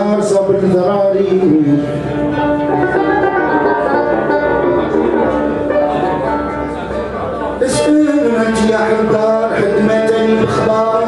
النهار صبر ذراري اسألك يا حضار خدمتني بخبار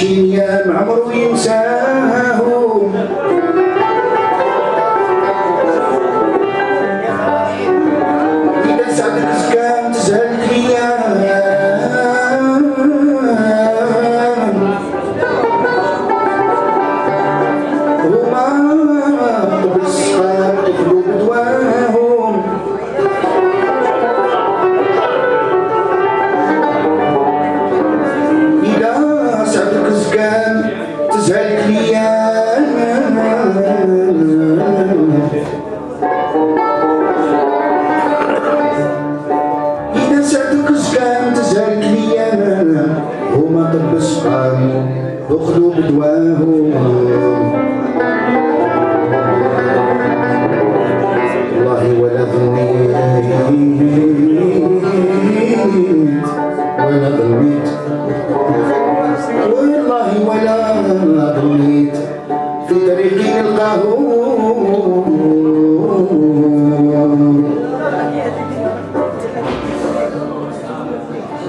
مشي عمرو ينساها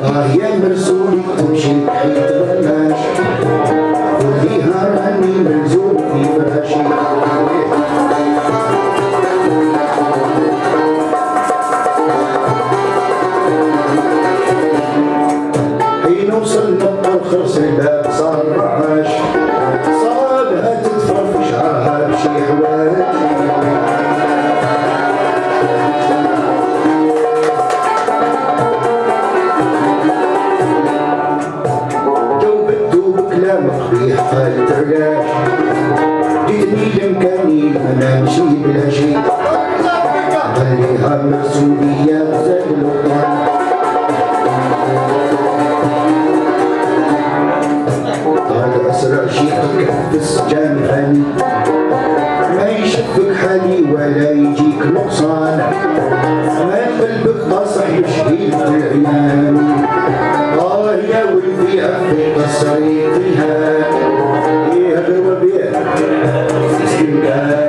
Моя а мерзулик, очень не you got.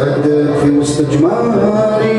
Sabda Vilsta de Mari.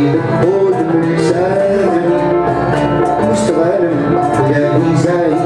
Old Museum, Mustafa Yerim, Yerim Zayim.